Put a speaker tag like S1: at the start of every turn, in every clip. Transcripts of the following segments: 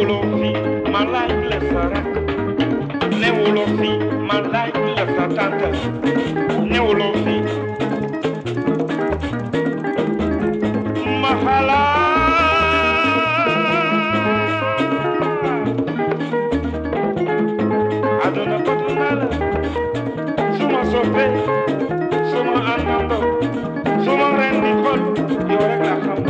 S1: wolofi malade le saraka ne wolofi malade le satanta ne wolofi mahala. I do not adona kotunala suma sope suma anando suma you're a xam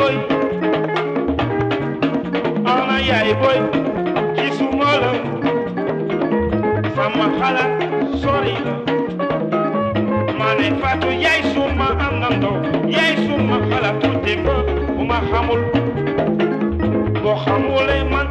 S1: boy. a yai boy. Kisumolo. Sama khala sorry. Mane fatu yai suma amnando. Yai suma khala tuti ko man